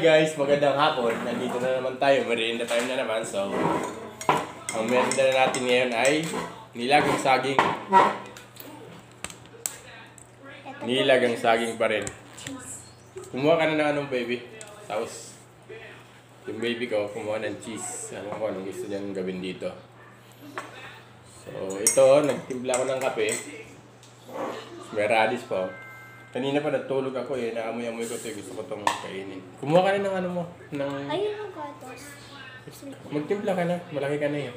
Guys, magandang hapon. Nandito na naman tayo, merienda time na naman. So, ang merienda na natin ngayon ay nilagang saging. Nilagang saging pa rin. Kumuha ka na ng anong baby? Tapos, yung baby ko, kumuha ng cheese. Alam ko anong gusto niyang gawin dito. So, ito, nagtimpla ko ng kape. May radish pa. Kanina pa natulog ako eh, naamoy-amoy ko ito, gusto ko itong kainin. Kumuha ka na ng ano mo, ng... Ayun ang gatos. Magtimpla ka na, malaki ka na eh.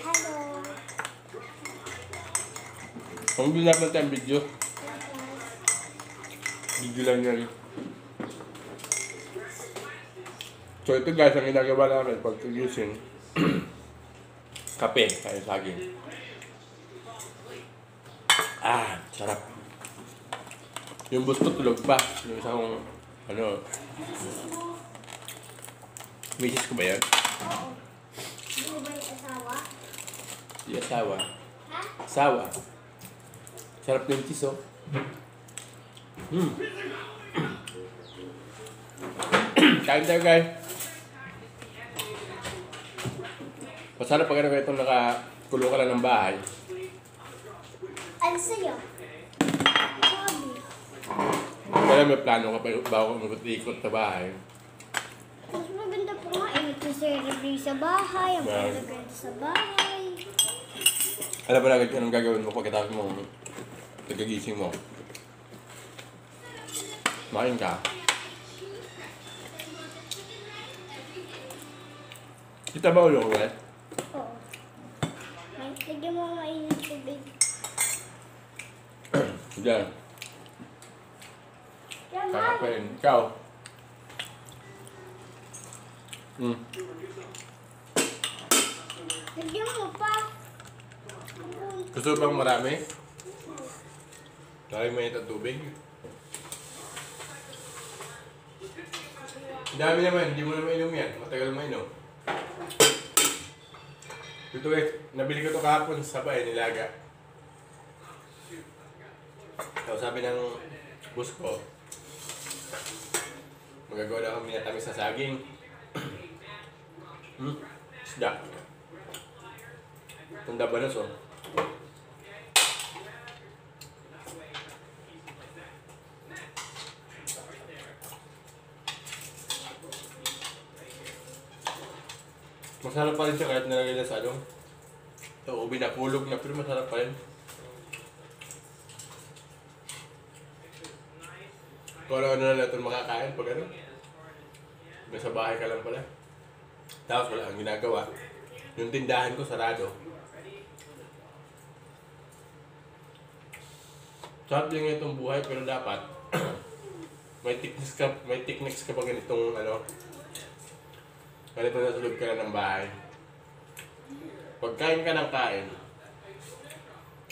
Hello. Kung bilap natin ang video, video lang yan. So ito guys, ang ginagawa namin pag gising, kape, kaya saging. Ah, sarap. Yung busto tulog pa. Yung isa kong, ano, misis ko ba yan? Hindi mo ba yung asawa? Di asawa. Ha? Asawa. Sarap ng cheese, oh. Mm. Kain tayo, guys. Masarap pag ano itong nakakulong ka lang ng bahay. Ano sa'yo? Sabi. Kaya may plano ka pa bago mag-ikot sa bahay. Mas maganda po nga eh. Celebrate sa bahay. Ang Yeah. maganda sa bahay. Alam mo na agad anong gagawin mo pagkatapos mo pagkagising mo. Main ka. Kita ba ulo ko eh? Oo. May, lagyan mo mainit tubig. Diyan. Yan, Mom. Kakapain. Ikaw. Hmm. Lagyan mo pa. Gusto bang marami? Dahil may ito tubig. Dami naman, hindi mo naman inom yan. Matagal mo inom. Ito eh, nabili ko ito kahapon sa bahay, nilaga. So sabi ng boss ko, magagawa na kami na tamis sa saging. hmm? Isda. Tanda ba na so? Masarap pa rin siya kahit nilagay na sa ano. Ito, ubi na pulog na pero masarap pa rin. Kung ano na natin makakain pag ano. Nasa bahay ka lang pala. Tapos wala ang ginagawa. Yung tindahan ko sarado. Sarap din itong buhay pero dapat may techniques ka, may techniques ka pa ganitong ano, ganito na tulog ka na ng bahay. Pag kain ka ng kain,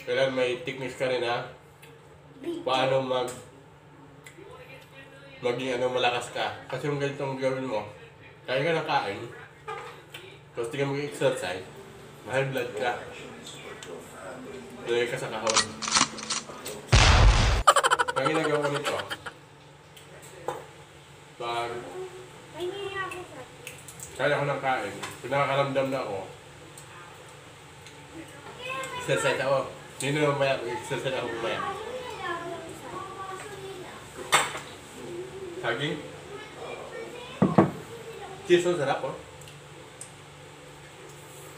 kailangan may techniques ka rin ha, paano mag maging ano malakas ka. Kasi yung ganitong gawin mo, kain ka ng kain, tapos tingnan mo exercise, mahal blood ka. Lagay ka sa kahon. Ang ginagawa ko nito, pag kaya ko ng kain, pag nakakaramdam na ako, exercise ako. Hindi na mamaya, exercise ako mamaya. Saging? Cheese ang sarap oh.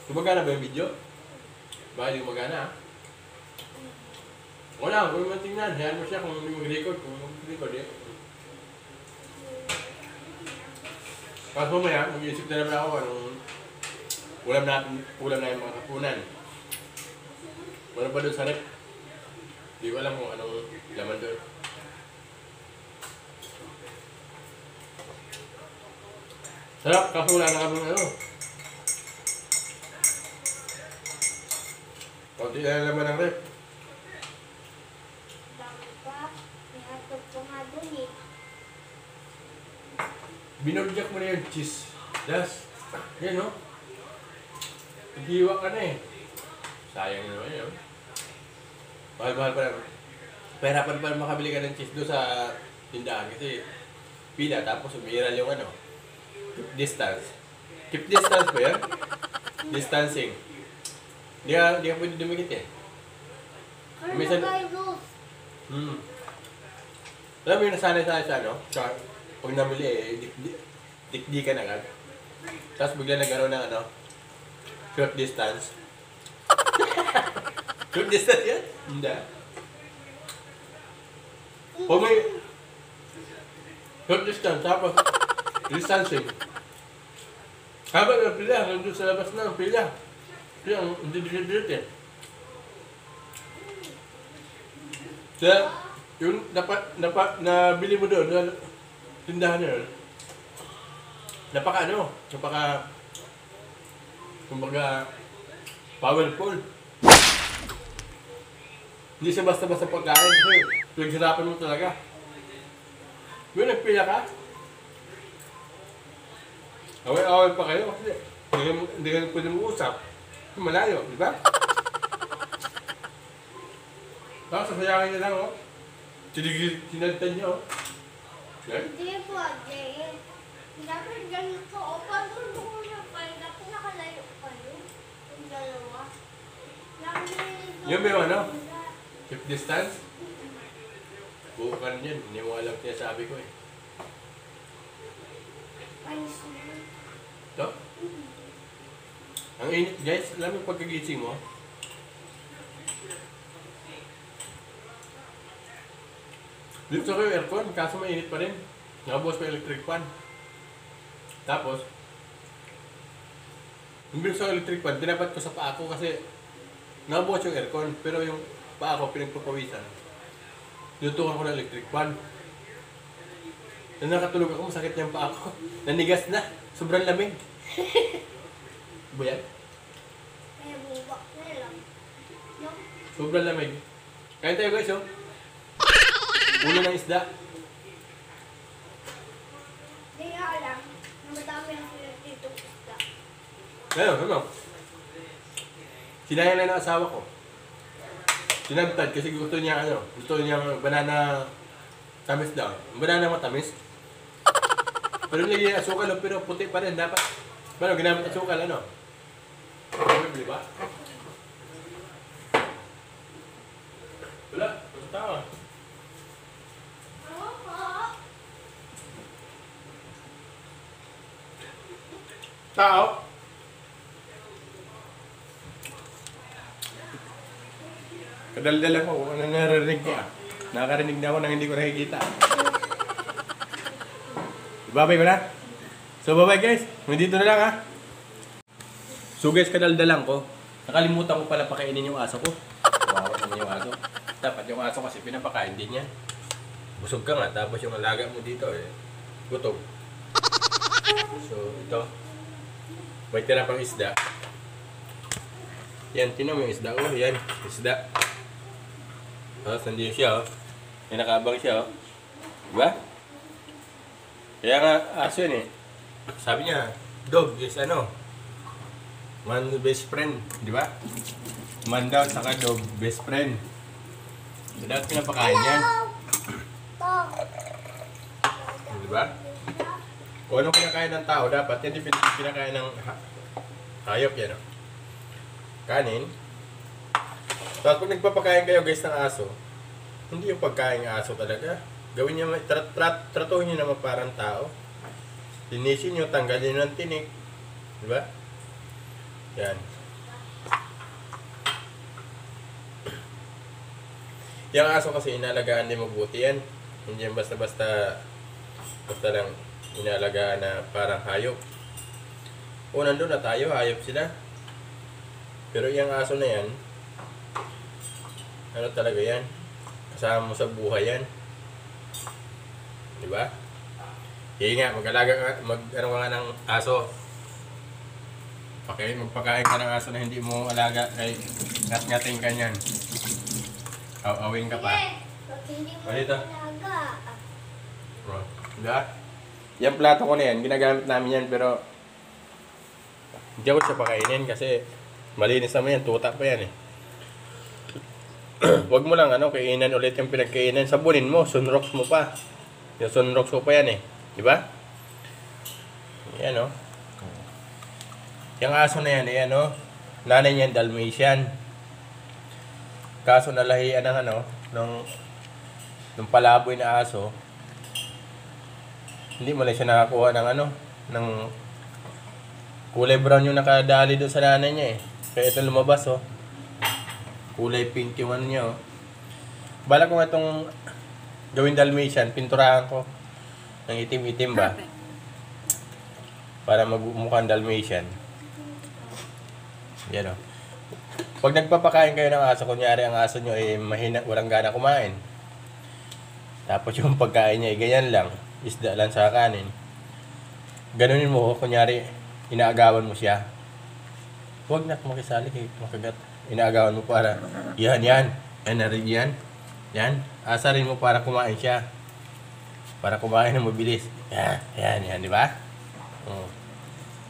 Gumagana ba yung video? Baka hindi gumagana ah. Wala, kung naman tingnan, hayaan mo siya kung hindi mag-record, kung mag-record eh. Tapos mamaya, mag-iisip na naman ako anong ulam natin, ulam na yung mga kapunan. Ano ba doon sa rep? Hindi ko alam kung anong laman doon. Sarap, kaso wala na kami ano. Kunti na laman ng rep. Binurjak mo na yung cheese. Das. Yan no? Hiwa ka na eh. Sayang naman yun. Mahal-mahal pa naman. Pera pa rin makabili ka ng cheese doon sa tindahan kasi pila, tapos umiiral yung ano, distance. Keep distance ba yan? Distancing. Di ka, di ka pwede dumikit eh. Minsan-? Hmm. Alam mo yung nasanay sa sa ano? Sa, pag namili eh, dik, dik, dikdi ka na agad. Tapos bigla nagkaroon ng ano, short distance. short distance yan? Hindi. Pag may short distance, tapos distancing. Habang ang pila, nandun sa labas na ang pila. Hindi dilit eh. Kaya, yung dapat, dapat, nabili mo doon, na tindahan yun, napaka ano, napaka, kumbaga, powerful. Hindi siya basta-basta pagkain, pinaghirapan mo talaga. Yung nagpila ka, away-away pa kayo, kasi hindi ka, hindi ka pwede mo usap. Malayo, di ba? Tapos sasayangin niya lang, oh. Sinigil, sinagtan niya, oh. Yan. Hindi po, Jay. Dapat ganito. O, paano ko na kayo? Dapat nakalayo kayo. Yung dalawa. Yung may ano? Keep distance. Bukan yan. Hindi mo alam niya sabi ko, eh. Panis na. Ito. Ang init, guys. Alam mo pagkagising mo, Dito ko yung aircon, kaso mainit pa rin. Nakabukas pa electric fan. Tapos, yung bilis sa electric fan, dinapat ko sa paa ko kasi nakabukas yung aircon, pero yung paa ko pinagpapawisan. Tinutukan ko ng electric fan. Nung nakatulog ako, masakit yung paa ko. Nanigas na. Sobrang lamig. Ba yan? Kaya bubak na lang. Yung Sobrang lamig. Kain tayo guys, oh. Ulo ng isda. Hindi nga alam na madami ang dito isda. Ano, ano? Sinaya na ng asawa ko. Sinagtad kasi gusto niya ano, gusto niya banana tamis daw. Banana matamis. Pero yung asukal, oh, pero puti pa rin dapat. Ano, ginamit asukal, ano? Ano, di ba? Wala, basta. Ano po? Tao? Kadaldala ko, ano narinig ko ah. Nakakarinig na ako nang hindi ko nakikita. Babay ko na. So bye guys, nandito na lang ha. So guys, kadaldalan ko. Nakalimutan ko pala pakainin yung aso ko. Naman yung aso. Dapat yung aso kasi pinapakain din yan. Busog ka nga, tapos yung alaga mo dito eh, gutom. So ito, may tira pang isda. Yan, tinan mo yung isda. Oh, yan, isda. Oh, sandi siya, oh. May nakabang siya, oh. Diba? Kaya nga, aso yun eh. Sabi niya, dog is ano, man best friend, di ba? Man daw saka dog, best friend. So, dapat pinapakain yan, di ba? Kung ano kinakain ng tao, dapat yan pin- pinakain ng ha- hayop yan, oh. Kanin. Tapos pag nagpapakain kayo guys ng aso, hindi yung pagkain ng aso talaga. Gawin niyo, trat, trat, tratuhin niyo naman parang tao. Linisin niyo, tanggalin niyo ng tinik. Di ba? Yan. Yung aso kasi inalagaan din mabuti yan. Hindi yan basta-basta basta lang inalagaan na parang hayop. O nandun na tayo, hayop sila. Pero yung aso na yan, ano talaga yan? Kasama mo sa buhay yan. Di ba? Sige nga, mag-alaga ka, mag, ano ka nga ng aso. Okay, magpakain ka ng aso na hindi mo alaga kay ngat-ngating ka niyan. Aw-awin ka pa. Talaga. Bro. Diba? Yung plato ko na yan, ginagamit namin yan pero hindi ako siya pakainin kasi malinis naman yan, tuta pa yan eh. Huwag mo lang ano, kainan ulit yung pinagkainan. Sabunin mo, sunrocks mo pa. Yung sunrocks mo pa yan eh. Di ba? Yan, oh. Yung aso na yan, eh, ano, nanay niyan Dalmatian. Kaso nalahian ng ano, ng, ng palaboy na aso. Hindi mo lang siya nakakuha ng ano, ng kulay brown yung nakadali doon sa nanay niya eh. Kaya ito lumabas oh. Kulay pink yung ano niya oh. Bala ko itong gawin Dalmatian, pinturahan ko. Ng itim-itim ba? Para magmukhang Dalmatian. Yan o. Pag nagpapakain kayo ng aso, kunyari ang aso nyo ay mahina, walang gana kumain. Tapos yung pagkain niya ay ganyan lang. Isda lang sa kanin. Ganunin mo, kunyari, inaagawan mo siya. Huwag na makisali kay makagat. Inaagawan mo para, yan, yan. Yan rin yan. Yan. Asarin mo para kumain siya. Para kumain ng mabilis. Yan, yan, yan, di ba? Oh.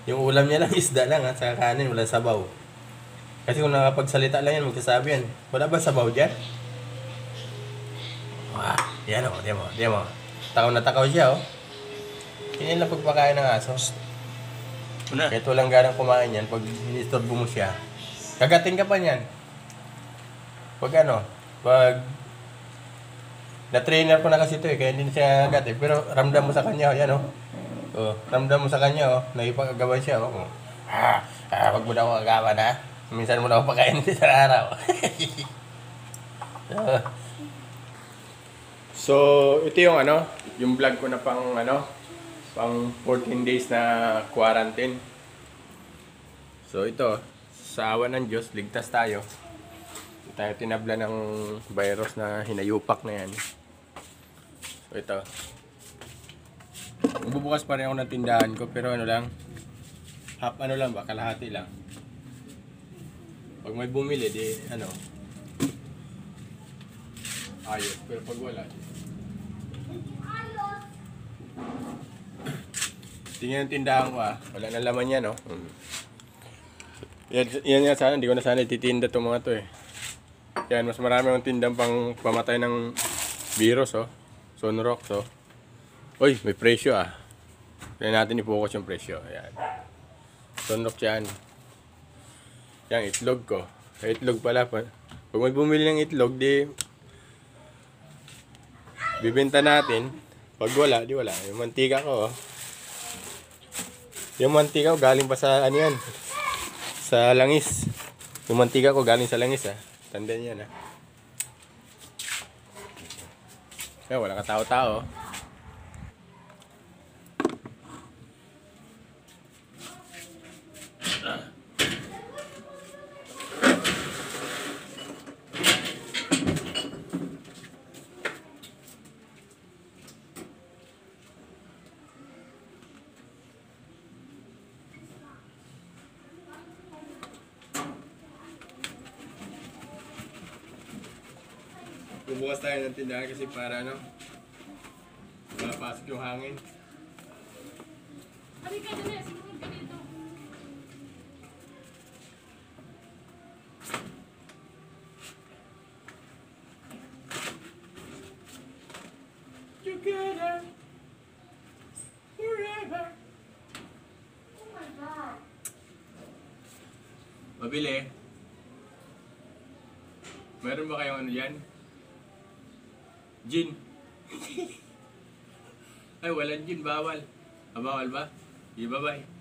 Yung ulam niya lang, isda lang ha, sa kanin, wala sabaw. Kasi kung nakapagsalita lang yan, magsasabi yan. Wala ba sabaw dyan? Wah, yan o, di mo, di mo. Takaw na takaw siya, oh. Yan lang pagpakain ng aso. Una. Kahit walang ganang kumain yan, pag inistorbo mo siya, kagating ka pa niyan. Pag ano, pag na-trainer ko na kasi ito eh, kaya hindi siya agat eh. Pero ramdam mo sa kanya, oh, yan oh. Oh, ramdam mo sa kanya, oh, naipag-agawan siya, oh. Ah, ah, wag mo na ako agawan, ha? Minsan mo na ako pakainin sa araw. Ah. so, ito yung ano, yung vlog ko na pang ano, pang 14 days na quarantine. So, ito, sa awa ng Diyos, ligtas tayo. Tayo tinabla ng virus na hinayupak na yan. Ito. Magbubukas pa rin ako ng tindahan ko, pero ano lang, half ano lang ba, kalahati lang. Pag may bumili, di ano, ayos. Pero pag wala, tingnan yung tindahan ko ah. Wala na laman yan, no? Mm. Yan, yan sana, hindi ko na sana ititinda itong mga to eh. Yan, mas marami akong tindang pang pamatay ng virus, oh. Sunrox, oh. Uy, may presyo ah. Kaya natin i-focus yung presyo. Ayan. Sunrox yan. Yan, itlog ko. Ay, itlog pala. Pa. Pag may bumili ng itlog, di... Bibenta natin. Pag wala, di wala. Yung mantika ko, oh. Yung mantika ko galing pa sa ano yan? Sa langis. Yung mantika ko galing sa langis ah. Tandaan yan ah. Eh, wala ka tao-tao. Bubukas tayo ng tindahan kasi para ano, mapasok yung hangin. Halika dali, sumunod ka dito. Together, forever. Oh my God. Mabili. Meron ba kayong ano yan? Gin. Ay, walang gin, bawal. Ah, bawal ba? Di ba, bye?